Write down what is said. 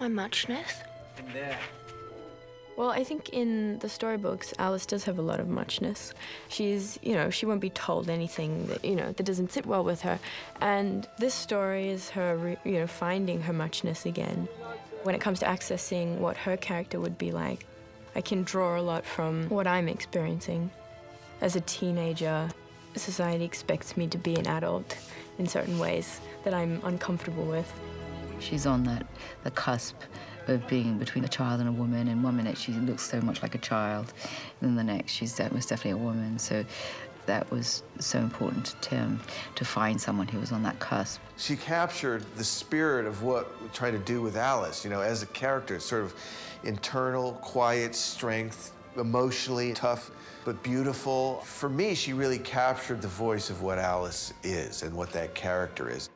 My muchness. In there. Well, I think in the storybooks, Alice does have a lot of muchness. She's, you know, she won't be told anything that, you know, that doesn't sit well with her. And this story is her, re- you know, finding her muchness again. When it comes to accessing what her character would be like, I can draw a lot from what I'm experiencing. As a teenager, society expects me to be an adult in certain ways that I'm uncomfortable with. She's on that the cusp of being between a child and a woman. And one minute she looks so much like a child, and then the next she's was definitely a woman. So that was so important to Tim to find someone who was on that cusp. She captured the spirit of what we try to do with Alice, you know, as a character, sort of internal, quiet strength, emotionally tough, but beautiful. For me, she really captured the voice of what Alice is and what that character is.